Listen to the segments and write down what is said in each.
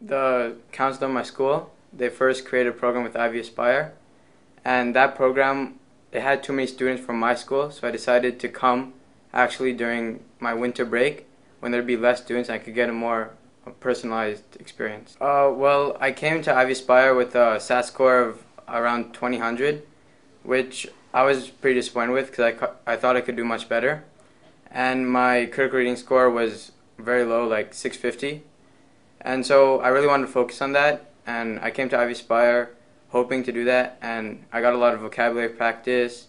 the council of my school, they first created a program with Ivy Aspire, and that program it had too many students from my school, so I decided to come actually during my winter break when there'd be less students and I could get a more personalized experience. Uh, well, I came to Ivy Aspire with a SAT score of around 2000, which I was pretty disappointed with because I, I thought I could do much better. And my critical reading score was very low, like 650. And so I really wanted to focus on that, and I came to Ivy Aspire hoping to do that, and I got a lot of vocabulary practice,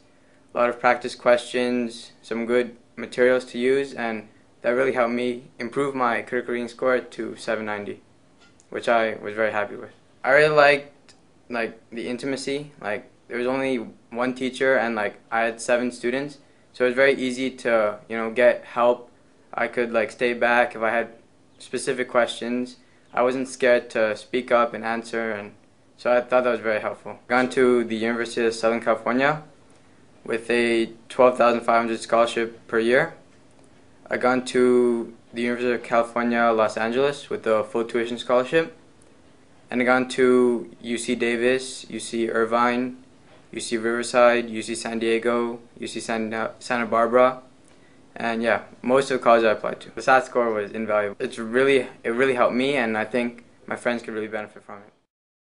a lot of practice questions, some good materials to use, and that really helped me improve my critical reading score to 790, which I was very happy with. I really liked like the intimacy, like there was only one teacher and like I had seven students, so it was very easy to you know get help. I could like stay back if I had specific questions. I wasn't scared to speak up and answer, and so I thought that was very helpful. Gone to the University of Southern California with a 12,500 scholarship per year. I gone to the University of California, Los Angeles with a full tuition scholarship. And I gone to UC Davis, UC Irvine, UC Riverside, UC San Diego, UC Santa, Santa Barbara, and yeah, most of the colleges I applied to. The SAT score was invaluable. It's really, it really helped me, and I think my friends could really benefit from it.